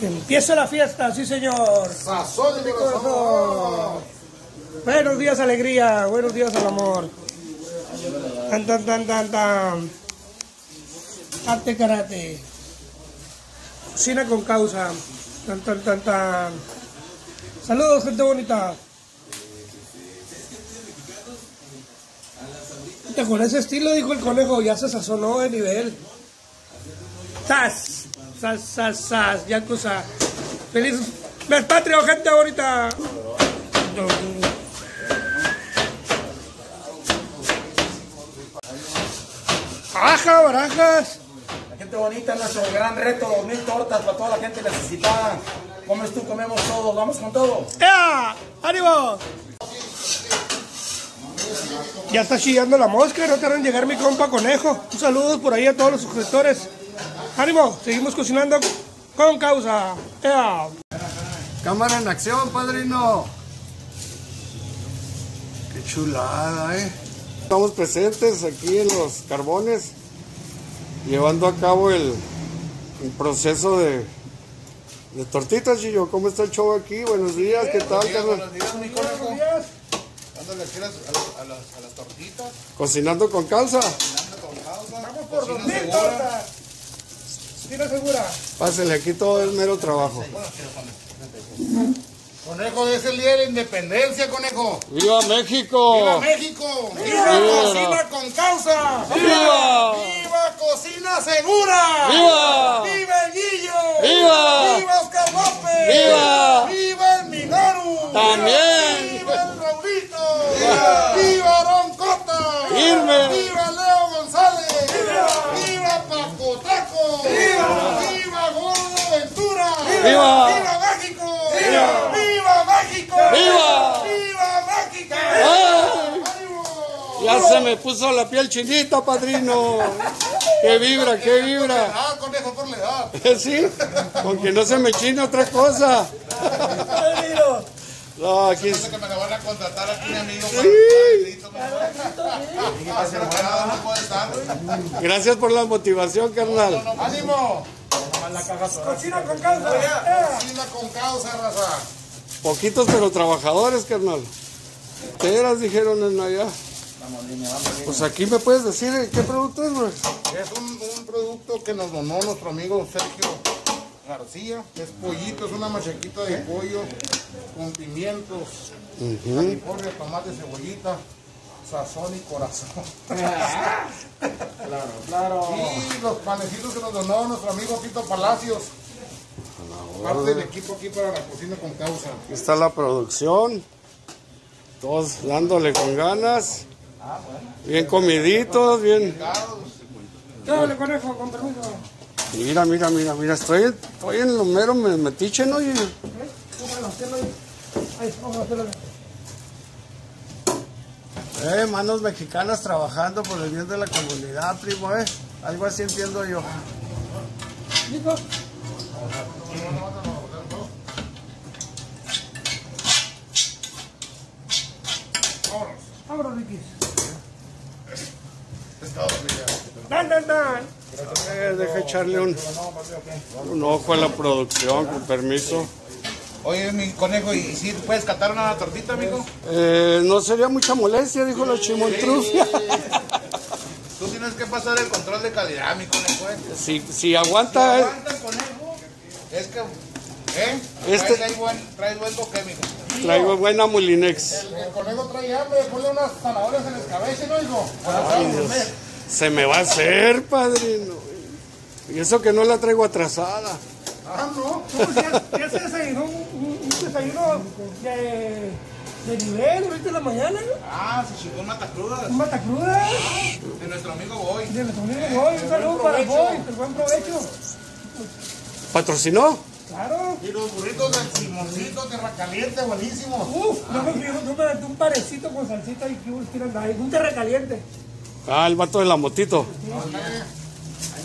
Empieza la fiesta, sí señor. Sazón de mi corazón. Buenos días, alegría. Buenos días al amor. Tan, tan, tan, tan, tan. Arte karate. Cocina con causa. Tan, tan, tan, tan. Saludos, gente bonita. Con ese estilo, dijo el conejo, ya se sazonó de nivel. ¡Sas! ¡Sas, sas, sas! Yakuza. ¡Feliz mes patrio, gente bonita! ¡Baraja, barajas! La gente bonita, nuestro gran reto, mil tortas para toda la gente necesitada. Comes tú, comemos todos, vamos con todo. ¡Ea! ¡Ánimo! Ya está chillando la mosca, no tardan en llegar mi compa conejo. Un saludo por ahí a todos los suscriptores. ¡Ánimo! Seguimos cocinando con causa. ¡Ea! Cámara en acción, padrino. Qué chulada, eh. Estamos presentes aquí en los carbones, llevando a cabo el, el proceso de, de tortitas, Gillo. ¿Cómo está el show aquí? Buenos días, ¿qué tal? Buenos días, mi conejo. Dándole aquí a las, a las, a las, tortitas, Cocinando con calza. dando con causa. Vamos por cocina dos mil segura. tortas. Tira segura. Pásale, aquí todo es mero trabajo. Conejo, es el día de la independencia, conejo. ¡Viva México! ¡Viva México! ¡Viva cocina con causa! ¡Viva! ¡Viva cocina segura! ¡Viva! ¡Viva el Guillo! ¡Viva! ¡Viva Oscar López! ¡Viva! ¡Viva el Minoru! También. ¡Viva el Raulito! ¡Viva! ¡Viva Ron Cota! Irme. ¡Viva Leo González! ¡Viva! ¡Viva Paco Taco! ¡Viva! ¡Viva Gordo Ventura! ¡Viva! ¡Viva México! ¡Viva! ¡Viva México! ¡Viva! ¡Viva México! ¡Ay! ¡Ánimo! Ya se me puso la piel chinita, padrino. ¡Qué vibra, qué vibra! Ah, conejo, por la edad. ¿Sí? Con que no se me chine otra cosa. No, aquí Sé que me van a contratar aquí, mi amigo. Sí. Gracias por la motivación, carnal. ¡Ánimo! Cocina con causa. ¡Ea! Cocina con causa, raza. Poquitos pero trabajadores, carnal. Peras dijeron en allá. Pues aquí me puedes decir eh, qué producto es, güey. Es un, un producto que nos donó nuestro amigo Sergio García. Es pollito, es una machaquita de pollo con pimientos, california, tomate, cebollita, sazón y corazón. Claro, claro. Y los panecitos que nos donó nuestro amigo Tito Palacios. Parte del equipo aquí para la cocina con causa. Aquí está la producción. Todos dándole con ganas. Bien comiditos, bien. Dale, conejo, con permiso. Mira, mira, mira, mira. Estoy, estoy en lo mero me- metiche, ¿no? Hacerlo ahí. Ahí, vamos a hacerlo. Eh, manos mexicanas trabajando por el bien de la comunidad, primo, eh. Algo así entiendo yo. ¿Listo? Vámonos, Ricky. Dan, dan, dan. Eh, deja echarle un, un ojo a la producción, con permiso. Oye, mi conejo, ¿y si puedes catar una tortita, amigo? Eh, no sería mucha molestia, dijo la chimontrufia. Tú tienes que pasar el control de calidad, mi conejo. ¿eh? Si, si aguanta, eh, Aguanta el conejo. Es que, ¿eh? Este- Traes, buen, traes buen traigo buena Mulinex. El, el conejo trae hambre, ponle unas zanahorias en el escabeche, ¿no, hijo? Ay. Se me va a hacer, padrino. Y eso que no la traigo atrasada. Ah, no. No, ya, ya se desayunó un, un- un desayuno de, de nivel ahorita en la mañana. Ah, se chingó un matacrudas. Un matacruda. De nuestro amigo Boy. De nuestro amigo Boy. Un saludo para Boy. El buen provecho. ¿Patrocinó? Claro. Y los burritos del Simoncito, tierra caliente, buenísimos. Uf, no me fío, no me aventé un parecito con salsita y que tiran ahí. Un terra caliente. Ah, el vato de la motito.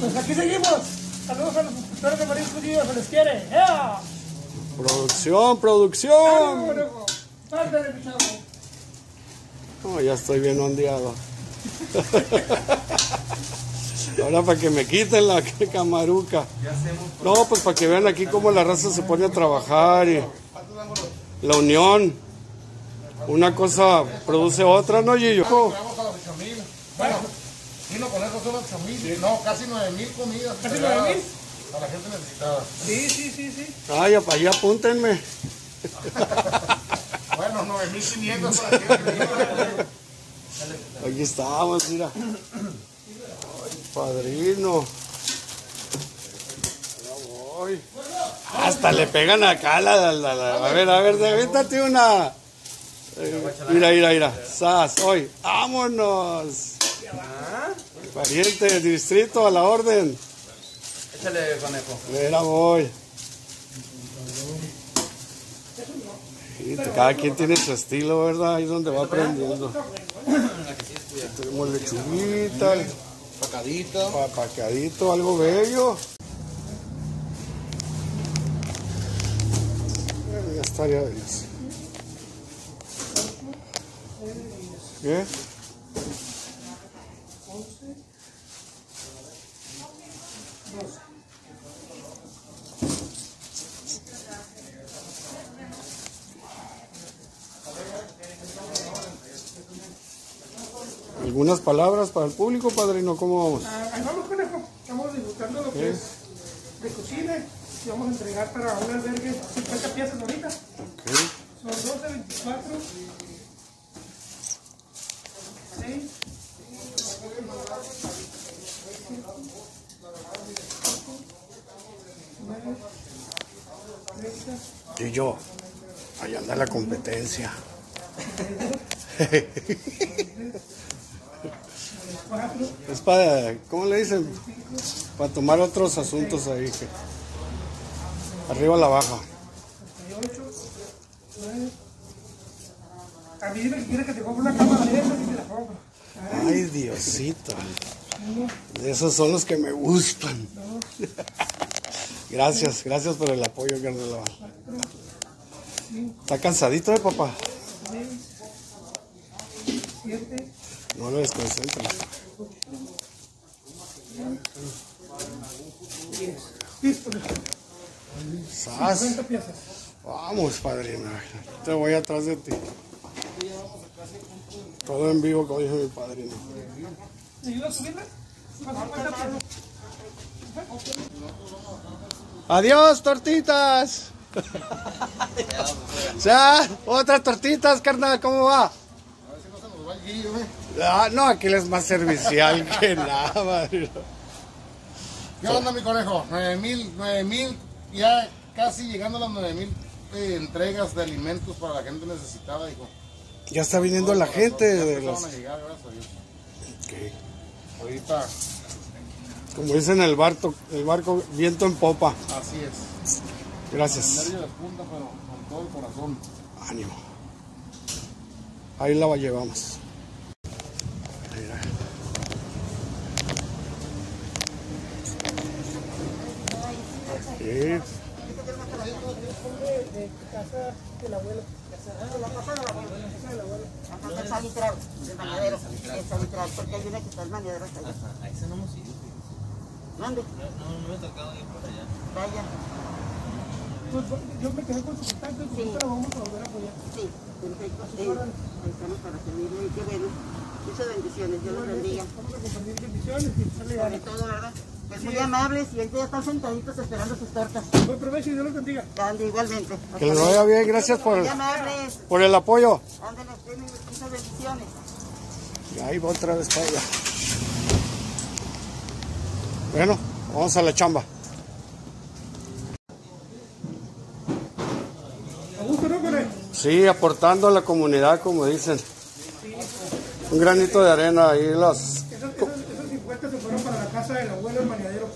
Pues aquí seguimos. Saludos a los suscriptores de Marisco Díaz, se les quiere. ¡Ea! Producción, producción. Conejo. Parte de mi chavo. No, ya estoy bien ondeado. Ahora para que me quiten la camaruca. No, pues para que vean aquí cómo la raza se pone a trabajar y la unión. Una cosa produce otra, ¿no, Gillo? Vamos a las 8 mil. Bueno, vino con eso son 8 mil. No, casi 9 mil comidas. ¿Casi entregadas 9,000? A la gente necesitada. Sí, sí, sí, sí. Ay, ahí apúntenme. Bueno, 9 mil 500 para gente. Aquí estamos, mira. Ay, padrino. Ya voy. Hasta le pegan acá la, la- la- A ver, a ver, avéntate una. Eh, Mira, mira, mira. Sas, hoy. Vámonos. Pariente, distrito, a la orden. Échale, conejo. Mira, voy. Y cada quien tiene su estilo, ¿verdad? Ahí es donde va aprendiendo. Tenemos lechuguita, Pacadito. papacadito, algo bello. Eh, Ya estaría Dios. ¿Qué? ¿Algunas palabras para el público, padrino? ¿Cómo vamos? Ah, ahí vamos, conejo. Estamos disfrutando lo que es de cocina. Y vamos a entregar para un albergue 50 piezas ahorita. Ok. Son 12, 24, 6, Y yo, ahí anda la competencia. 4, Es para, ¿cómo le dicen? Para tomar otros asuntos ahí. Que... Arriba la baja. 38, 9. A mí dime que te compre una cámara de esas y te la compro. Ay, Diosito. Esos son los que me gustan. Gracias, gracias por el apoyo. ¿Está cansadito, eh, papá? 7, No lo desconcentres. 10. Listo, Sas. 50 piezas. Vamos, padrino. Te voy atrás de ti. Todo en vivo, como dijo mi padrino. ¿Me ayudas a subirla? Con 50 piezas. Adiós, tortitas. ya, otras tortitas, carnal, ¿cómo va? A ver si no se nos va el guillo, eh. Ah, no, aquel es más servicial que nada, padrino. ¿Qué onda, mi conejo? 9 mil, 9 mil, ya casi llegando a las 9 mil eh, entregas de alimentos para la gente necesitada, hijo. Ya está viniendo la gente Ya de los... a llegar, gracias a Dios. Ok. Ahorita, Como dicen el barco, el barco viento en popa. así es. Gracias. Nervio de punta, pero con todo el corazón. Ánimo. Ahí la llevamos. Mira. Sí. Ajá, es porque hay una que está el bañadero hasta allá. No hemos ido. ¿Dónde? No, no me ha tocado ir por allá. Vaya, Pues yo me quedé con su contacto, pero vamos a volver a apoyar. sí, perfecto. Sí, estamos para servirle y qué bueno. Muchas bendiciones, Dios los bendiga. Bendiciones y Sobre todo, ¿verdad? Pues muy amables y ahorita ya están sentaditos esperando sus tortas. Buen provecho y Dios los bendiga. Ande igualmente. Que les vaya bien, gracias por, amables. por el apoyo. Ándale, tienen muchas bendiciones. Y ahí va otra vez para allá. Bueno, vamos a la chamba. Sí, aportando a la comunidad, como dicen. Un granito de arena ahí las... Esos, esos, esos 50 se fueron para la casa del abuelo, el mañadero.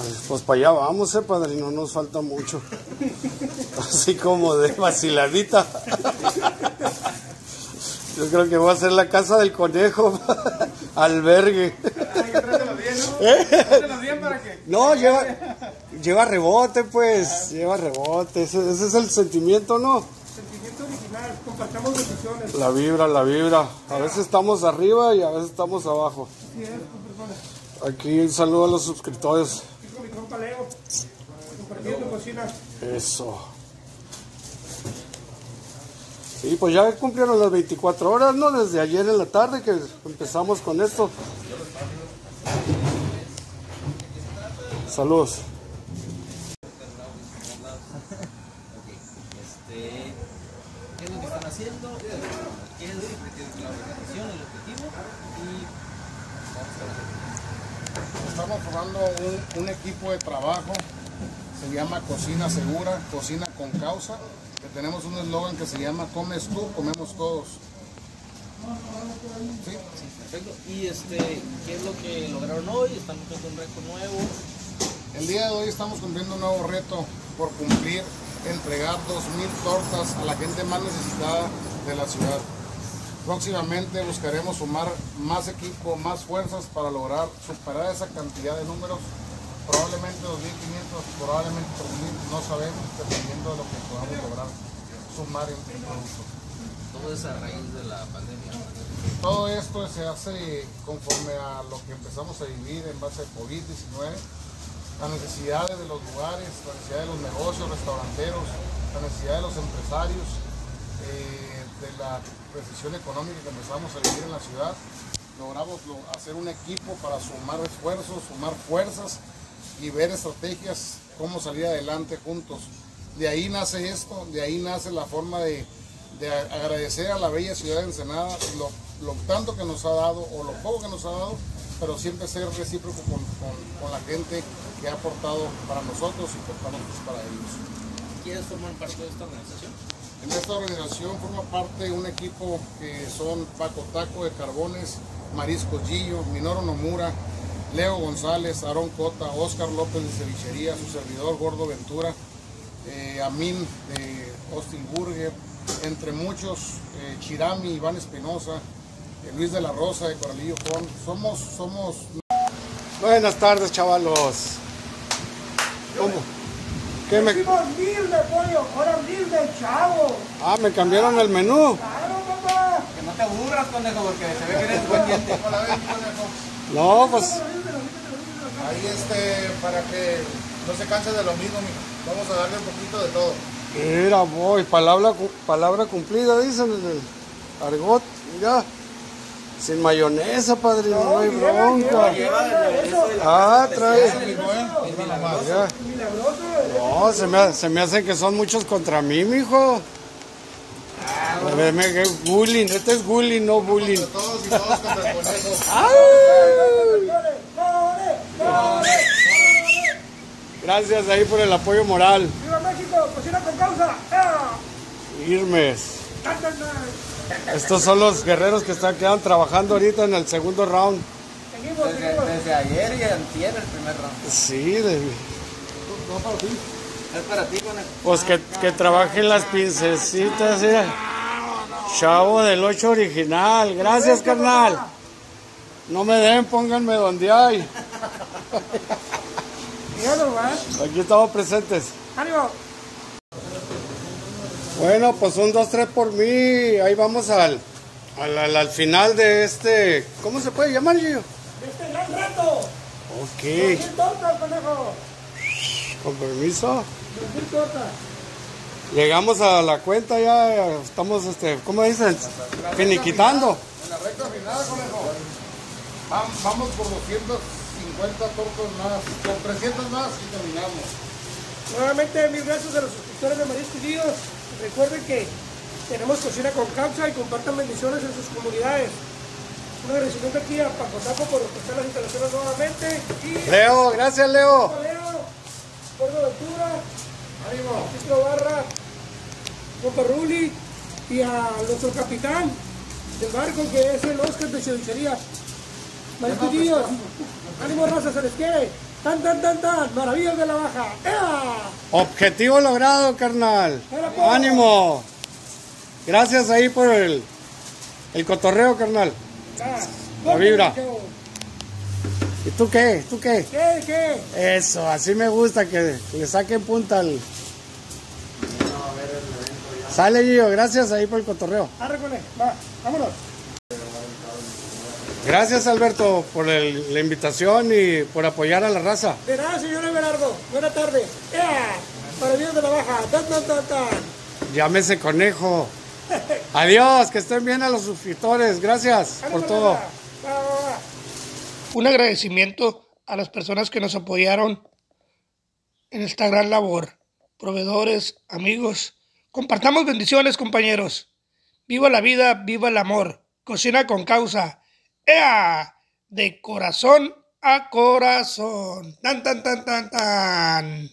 Ay, Pues para allá vamos, eh, padrino, nos falta mucho. Así como de vaciladita. Yo creo que voy a hacer la casa del conejo. Albergue. Ay, bien, ¿no? ¿Eh? Bien para que... No, lleva, lleva rebote, pues. Lleva rebote. Ese, ese es el sentimiento, ¿no? Sentimiento original, compartamos bendiciones. La vibra, la vibra. A veces estamos arriba y a veces estamos abajo. Aquí un saludo a los suscriptores. Aquí con mi compa Leo. Compartiendo cocina. Eso. Sí, pues ya cumplieron las 24 horas, ¿no? Desde ayer en la tarde que empezamos con esto. Saludos. Este, ¿Qué es lo que están haciendo? ¿Qué es la organización, el objetivo? Y vamos a ver. Estamos formando un, un equipo de trabajo, se llama Cocina Segura, Cocina con Causa, que tenemos un eslogan que se llama Comes tú, comemos todos. ¿Sí? Perfecto. Y este, ¿qué es lo que lograron hoy? ¿Están cumpliendo un reto nuevo? El día de hoy estamos cumpliendo un nuevo reto por cumplir, entregar 2.000 tortas a la gente más necesitada de la ciudad. Próximamente buscaremos sumar más equipo, más fuerzas para lograr superar esa cantidad de números. Probablemente 2.500, probablemente 3.000, no sabemos, dependiendo de lo que podamos lograr sumar en producto. Todo es a raíz de la pandemia. Todo esto se hace conforme a lo que empezamos a vivir en base a COVID-19, las necesidades de los lugares, la necesidad de los negocios, restauranteros, la necesidad de los empresarios, eh, de la recesión económica que empezamos a vivir en la ciudad. Logramos lo- hacer un equipo para sumar esfuerzos, sumar fuerzas y ver estrategias, cómo salir adelante juntos. De ahí nace esto, de ahí nace la forma de, de agradecer a la bella ciudad de Ensenada lo, tanto que nos ha dado o lo poco que nos ha dado, pero siempre ser recíproco con, con- la gente que ha aportado para nosotros y por nosotros para ellos. ¿Quieres formar parte de esta organización? En esta organización forma parte un equipo que son Paco Taco de Carbones, Marisco Gillo, Minoru Nomura, Leo González, Aarón Cota, Oscar López de Cevichería, su servidor Gordo Ventura, eh, Amin de Austin Burger, entre muchos, eh, Chirami, Iván Espinosa, eh, Luis de la Rosa de Coralillo Con. Somos, somos Buenas tardes, chavalos. ¿Cómo? ¿Qué me... Hicimos mil de pollo, ahora mil de chavo. Ah, me cambiaron el menú. Claro, papá. Que no te aburras, conejo, porque se ve que eres buen diente. No, pues ahí este, para que no se canse de lo mismo, mijo. vamos a darle un poquito de todo. mira, voy, palabra, palabra cumplida, dicen en el argot. Mira, sin mayonesa, padrino, no hay bronca. Ah, trae. Mira. No, se me, se me hace que son muchos contra mí, mijo. Veme que bullying, este es bullying, no bullying. Todos y todos contra el conejo. Gracias ahí por el apoyo moral. ¡Viva México! ¡Cocina con causa! ¡Ah! Irmes. Estos son los guerreros que están quedan trabajando ahorita en el segundo round. Seguimos, Desde, seguimos. desde ayer y antier el primer round. Sí, de- Es para ti, conejo. pues que, que trabajen las pincecitas. mira. Chavo del 8 original. Gracias, carnal. No me den, pónganme donde hay. No. Aquí estamos presentes. ¡Ánimo! Bueno, pues un, dos, tres por mí. Ahí vamos al, al, al- al final de este. ¿Cómo se puede llamar, Gio? ¡Este gran reto! Ok, ¡Mil tortas, conejo! con permiso. ¡Dos mil tortas! Llegamos a la cuenta ya, estamos, este, ¿cómo dicen? Finiquitando. En la recta final, conejo. Vam- Vamos por 250 tortas más, con 300 más y terminamos. Nuevamente, mil gracias a los suscriptores de Marisco y Guíos. Recuerden que tenemos cocina con causa y compartan bendiciones en sus comunidades. Un agradecimiento aquí a Paco Taco por prestar las instalaciones nuevamente. Y Leo, gracias Leo. Leo, Gordo Ventura, Ánimo, Ciclo Barra, Copa Ruli y a nuestro capitán del barco que es el Oscar de Cevichería. Marisco. Ánimo, raza, se les quiere. Tan, tan, tan, tan. Maravillas de la baja. ¡Ea! Objetivo logrado, carnal. Ánimo. Gracias ahí por el, el cotorreo, carnal. Ah, La vibra. ¿Y tú qué? ¿Tú qué? ¿Qué? ¿Qué? Eso, así me gusta que le saquen punta al... Sale Gio, gracias ahí por el cotorreo. Arre con él. Va, vámonos. Gracias Alberto por el- la invitación y por apoyar a la raza. De nada, señor Everardo. Buena tarde. ¡Ea! Para bien de la baja. Tan, tan, tan, tan. Llámese conejo. Adiós, que estén bien a los suscriptores. Gracias por todo. raza. Va, va, va. Un agradecimiento a las personas que nos apoyaron en esta gran labor. Proveedores, amigos. Compartamos bendiciones, compañeros. Viva la vida, viva el amor. Cocina con causa. De corazón a corazón. Tan, tan, tan, tan, tan.